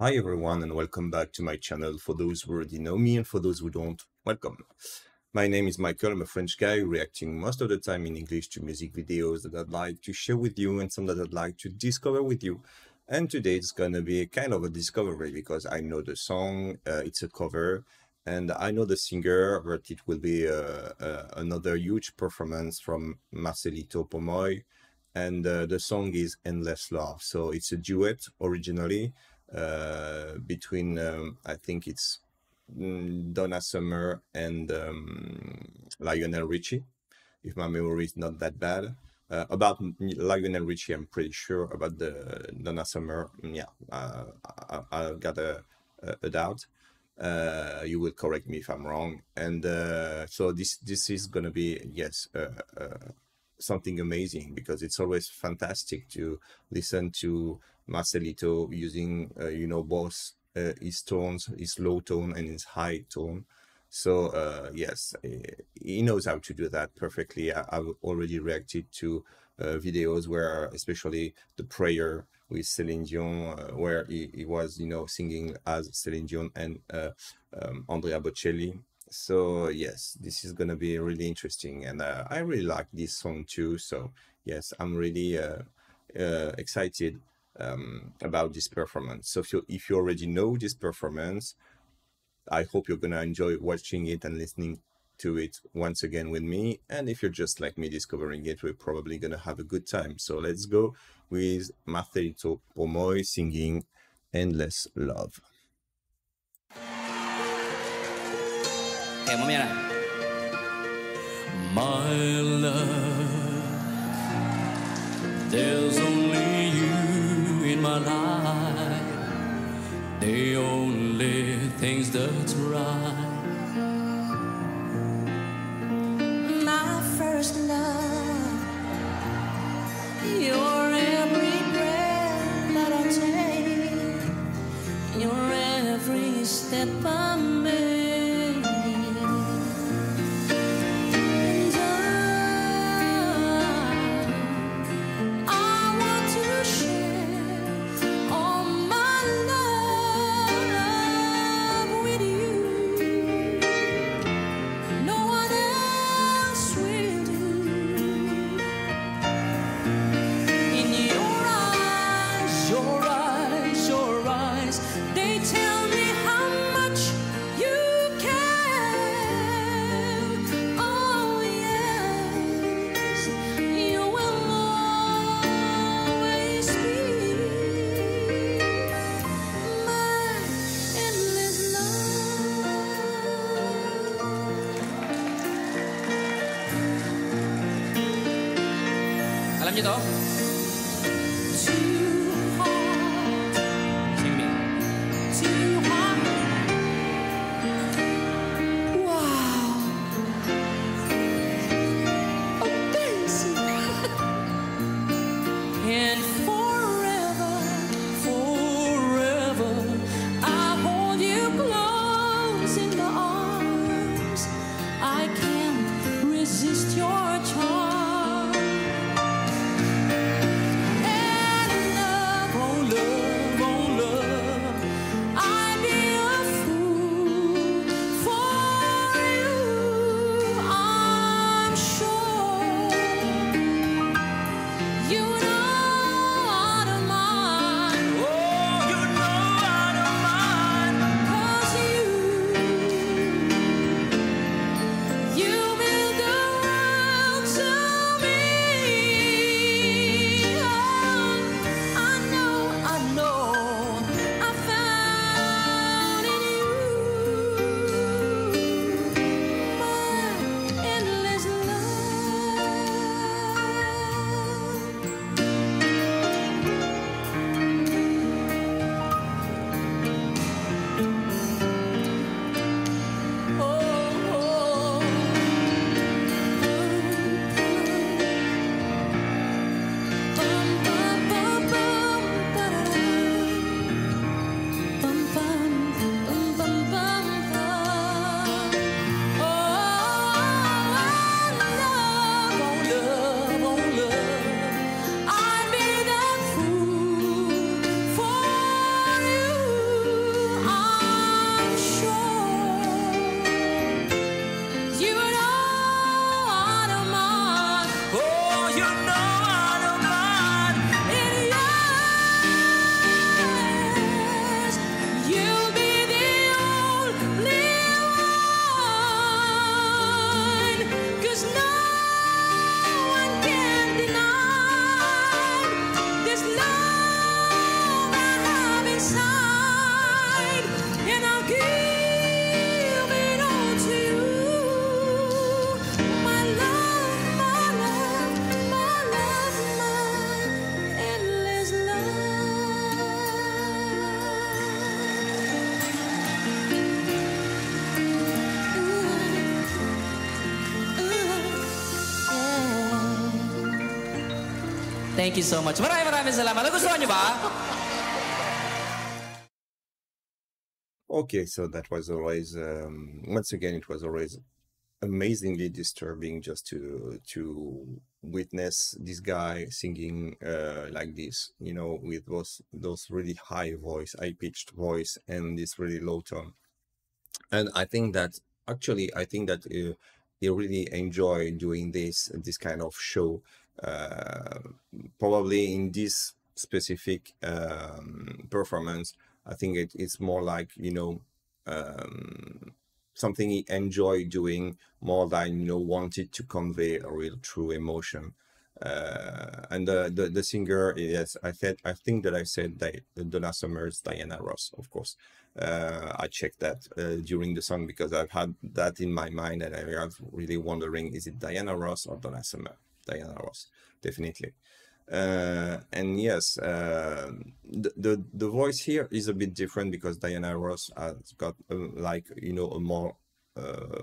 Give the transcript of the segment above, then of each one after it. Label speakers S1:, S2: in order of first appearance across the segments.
S1: Hi everyone and welcome back to my channel. For those who already know me and for those who don't, welcome. My name is Michael, I'm a French guy reacting most of the time in English to music videos that I'd like to share with you and some that I'd like to discover with you. And today it's gonna be kind of a discovery because I know the song, uh, it's a cover, and I know the singer, but it will be uh, uh, another huge performance from Marcelito Pomoy, and uh, the song is Endless Love. So it's a duet originally uh, between um, I think it's mm, Donna Summer and um, Lionel Richie, if my memory is not that bad. Uh, about Lionel Richie, I'm pretty sure. About the Donna Summer, mm, yeah, uh, I, I, got a, a, doubt. Uh, you will correct me if I'm wrong. And uh, so this this is gonna be yes uh, something amazing because it's always fantastic to listen to Marcelito using, uh, you know, both uh, his tones, his low tone and his high tone. So uh, yes, he knows how to do that perfectly. I, have already reacted to uh, videos where, especially the prayer with Celine Dion, uh, where he, he, was, you know, singing as Celine Dion and uh, um, Andrea Bocelli. So yes, this is gonna be really interesting, and uh, I really like this song too. So yes, I'm really uh, uh, excited um, about this performance. So if you, if you already know this performance, I hope you're going to enjoy watching it and listening to it once again with me. And if you're just like me discovering it, we're probably going to have a good time. So let's go with Marcelito Pomoy singing Endless Love.
S2: My love, there's only you in my life. The only things that's right.
S3: My first love, your every breath that I take, your every step I 南京头 you
S2: Thank you so much. Maraming maraming salamat. Nagustuhan niyo ba?
S1: Okay, so that was always um, once again it was always amazingly disturbing just to to witness this guy singing uh, like this, you know, with those those really high voice, high pitched voice, and this really low tone. And I think that actually, I think that uh, he really enjoy doing this this kind of show. Uh, probably in this specific um, performance, I think it, it's more like you know um, something he enjoyed doing more than you know wanted to convey a real true emotion. Uh, and the, the the singer, yes, I said I think that I said that Donna Summer's Diana Ross, of course. Uh, I checked that uh, during the song because I've had that in my mind and I was really wondering is it Diana Ross or Donna Summer? Diana Ross, definitely. Uh, and yes, uh, the, the the voice here is a bit different because Diana Ross has got uh, like you know a more uh,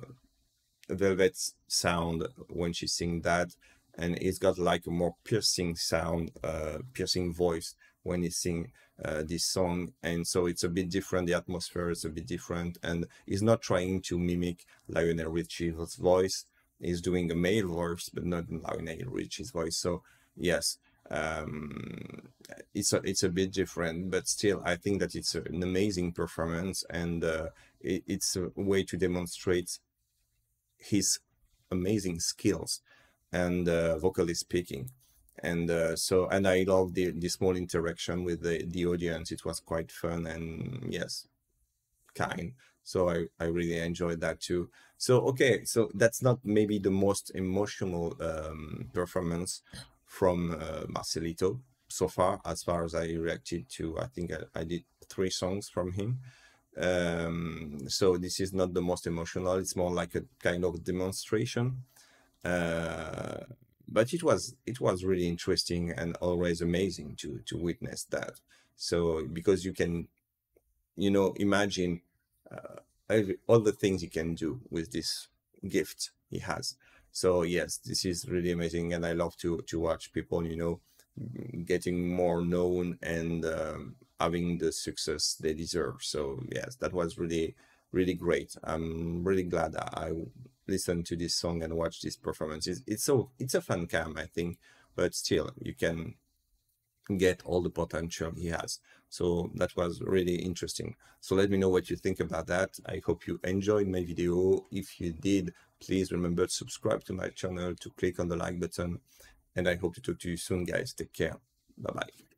S1: velvet sound when she sing that, and it's got like a more piercing sound, uh, piercing voice when he sing uh, this song, and so it's a bit different. The atmosphere is a bit different, and he's not trying to mimic Lionel Richie's voice. He's doing a male voice, but not a Lionel Richie's voice. So yes, um, it's a it's a bit different, but still, I think that it's an amazing performance, and uh, it, it's a way to demonstrate his amazing skills and uh, vocally speaking. And uh, so, and I love the the small interaction with the the audience. It was quite fun, and yes, kind. So I, I really enjoyed that too. So okay, so that's not maybe the most emotional um, performance from uh, Marcelito so far, as far as I reacted to. I think I, I did three songs from him. Um, so this is not the most emotional. It's more like a kind of demonstration. Uh, but it was it was really interesting and always amazing to to witness that. So because you can, you know, imagine uh, every, all the things he can do with this gift he has. So yes, this is really amazing, and I love to to watch people, you know, getting more known and um, having the success they deserve. So yes, that was really really great. I'm really glad I listened to this song and watched this performance. It's, it's so it's a fun cam, I think, but still you can get all the potential he has. So that was really interesting. So let me know what you think about that. I hope you enjoyed my video. If you did, please remember to subscribe to my channel, to click on the like button. And I hope to talk to you soon, guys. Take care. Bye-bye.